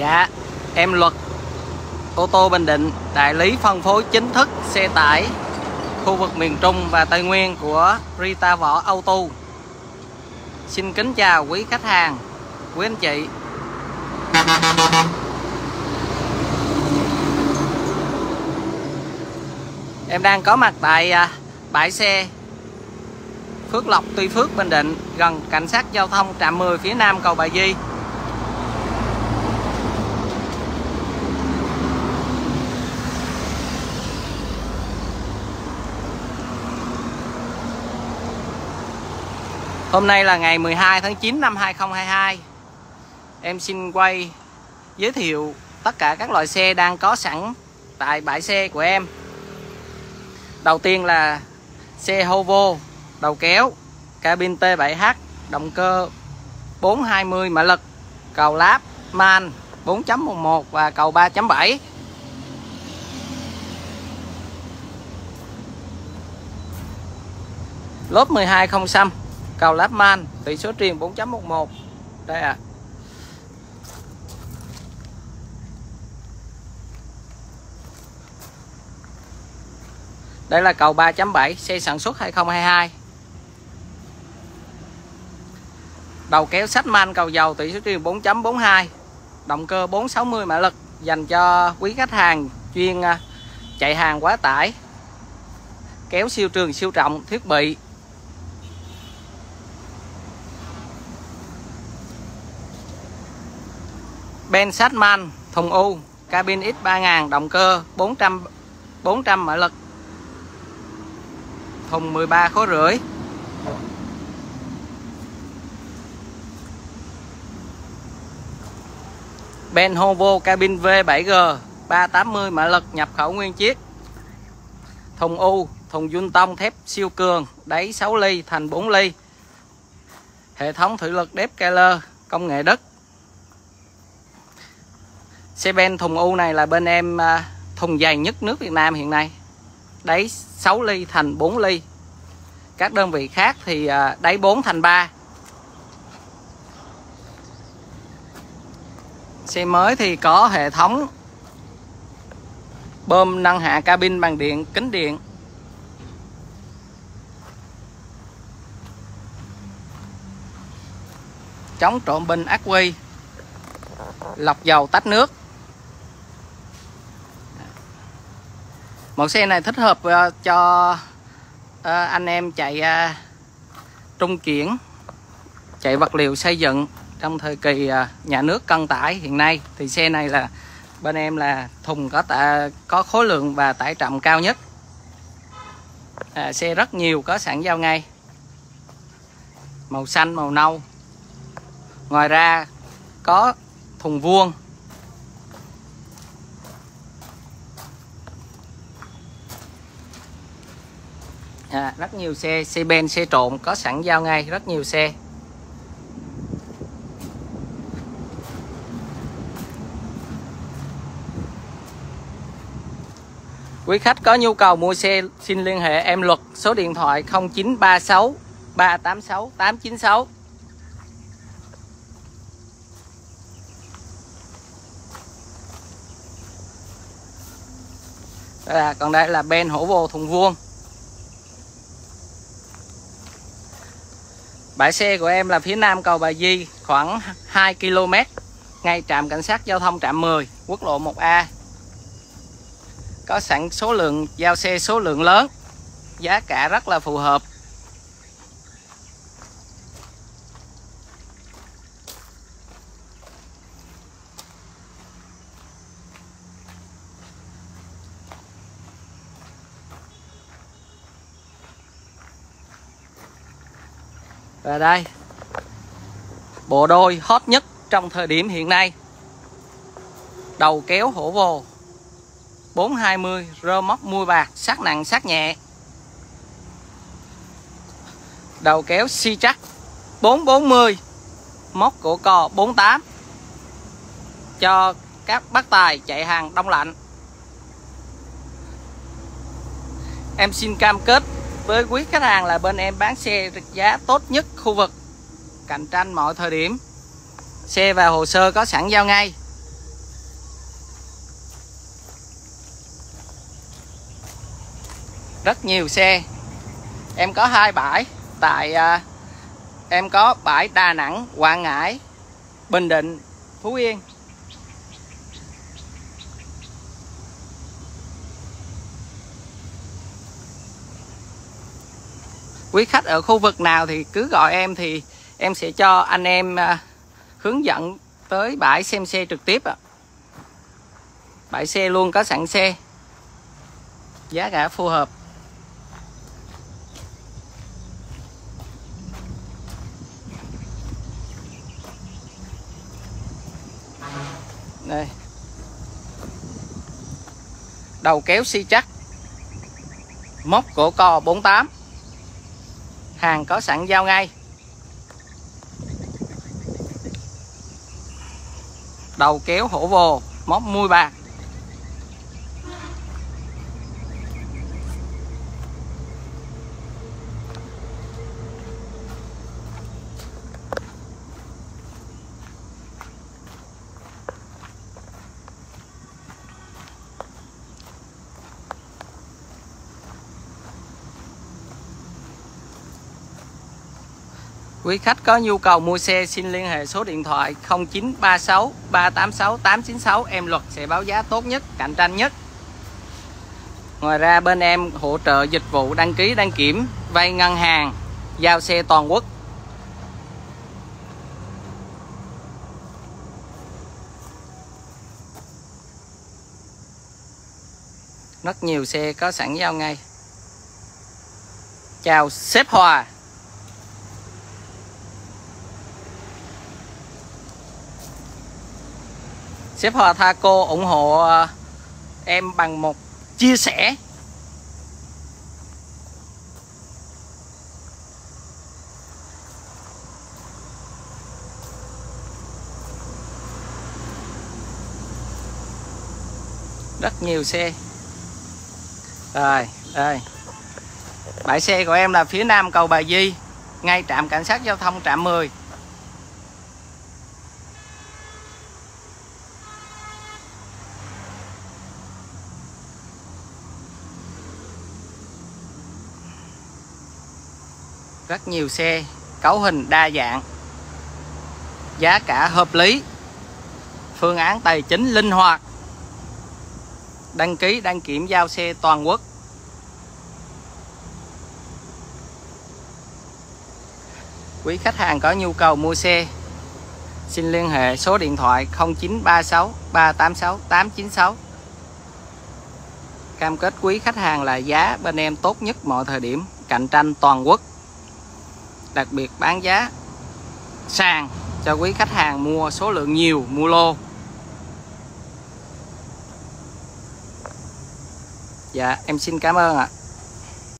Dạ, em luật ô tô Bình Định, đại lý phân phối chính thức xe tải khu vực miền Trung và Tây Nguyên của Rita Võ Auto. Xin kính chào quý khách hàng, quý anh chị. Em đang có mặt tại à, bãi xe Phước Lộc Tuy Phước Bình Định gần cảnh sát giao thông trạm 10 phía nam cầu Bà Di Hôm nay là ngày 12 tháng 9 năm 2022 Em xin quay giới thiệu tất cả các loại xe đang có sẵn tại bãi xe của em. Đầu tiên là xe Hovo đầu kéo, cabin T7H động cơ 420 mã lực, cầu láp, man 4.11 và cầu 3.7 lốp 12 không xăm cầu láp man, tỷ số truyền 4.11 đây à Đây là cầu 3.7 xe sản xuất 2022 Đầu kéo sách man, cầu dầu, tỷ số truyền 4.42 Động cơ 460 mã lực, Dành cho quý khách hàng chuyên à, chạy hàng quá tải. Kéo siêu trường, siêu trọng, thiết bị. Ben Satman thùng U, cabin X3000 động cơ 400 400 mã lực. Thùng 13 khối rưỡi. Ben Hovo, cabin V7G 380 mã lực, nhập khẩu nguyên chiếc. Thùng U, thùng dung tông, thép siêu cường, đáy 6 ly, thành 4 ly. Hệ thống thủy lực Depp Keller công nghệ đất xe ben thùng U này là bên em à, thùng dày nhất nước Việt Nam hiện nay. Đáy 6 ly thành 4 ly. Các đơn vị khác thì à, đáy 4 thành 3 xe mới thì có hệ thống bơm nâng hạ cabin bằng điện, kính điện. Chống trộn binh ác quy, lọc dầu tách nước. Mẫu xe này thích hợp uh, cho uh, anh em chạy uh, trung chuyển chạy vật liệu xây dựng trong thời kỳ uh, nhà nước cân tải hiện nay. Thì xe này là bên em là thùng có tạ, có khối lượng và tải trọng cao nhất. À, xe rất nhiều có sẵn giao ngay. Màu xanh màu nâu. Ngoài ra có thùng vuông à, rất nhiều xe xe ben, xe trộn có sẵn giao ngay, rất nhiều xe. Quý khách có nhu cầu mua xe, xin liên hệ em Luật, số điện thoại 0936 386 896 là còn đây là ben hổ vô thùng vuông. Bãi xe của em là phía nam cầu Bà Di, khoảng 2 km, ngay trạm cảnh sát giao thông trạm 10 quốc lộ 1A có sẵn số lượng, giao xe số lượng lớn, giá cả rất là phù hợp. Và đây. Bộ đôi hot nhất trong thời điểm hiện nay. Đầu kéo hổ vồ 420 rơ móc mui bạc, sát nặng, sát nhẹ. Đầu kéo si chắc. 440 Móc cổ cò 48 Cho các bác tài chạy hàng đông lạnh. Em xin cam kết với quý khách hàng là bên em bán xe giá tốt nhất khu vực, cạnh tranh mọi thời điểm. Xe và hồ sơ có sẵn giao ngay. Rất nhiều xe. Em có hai bãi tại à, em có bãi Đà Nẵng, Quảng Ngãi, Bình Định, Phú Yên. Quý khách ở khu vực nào thì cứ gọi em thì em sẽ cho anh em à, hướng dẫn tới bãi xem xe trực tiếp ạ. Bãi xe luôn có sẵn xe. Giá cả phù hợp. Đây. Đầu kéo si chắc. Móc cổ co 48 hàng có sẵn giao ngay. Đầu kéo hổ vồ móc mui bạc Quý khách có nhu cầu mua xe xin liên hệ số điện thoại 0936 386 896 em luật sẽ báo giá tốt nhất, cạnh tranh nhất. Ngoài ra bên em hỗ trợ dịch vụ đăng ký đăng kiểm, vay ngân hàng, giao xe toàn quốc. Rất nhiều xe có sẵn giao ngay. Chào sếp Hòa. Sếp Hòa Thaco ủng hộ ờ, em bằng một chia sẻ. Rất nhiều xe. Rồi đây bãi xe của em là phía nam cầu Bà Di, ngay trạm cảnh sát giao thông trạm 10 rất nhiều xe cấu hình đa dạng, giá cả hợp lý, phương án tài chính linh hoạt, đăng ký, đăng kiểm giao xe toàn quốc. Quý khách hàng có nhu cầu mua xe, xin liên hệ số điện thoại 0936 386 896 cam kết quý khách hàng là giá bên em tốt nhất mọi thời điểm, cạnh tranh toàn quốc đặc biệt bán giá sàn cho quý khách hàng mua số lượng nhiều, mua lô. Dạ em xin cảm ơn ạ.